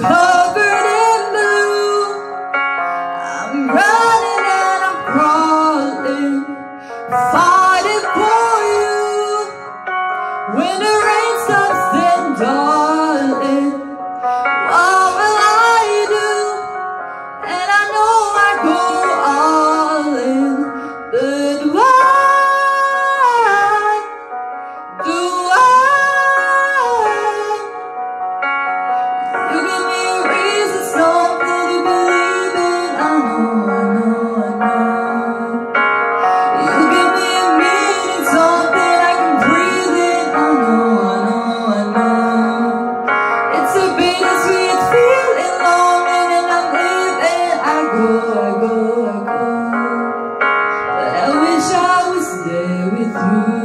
covered in blue. I'm running and I'm crawling, fighting for you. Winter through.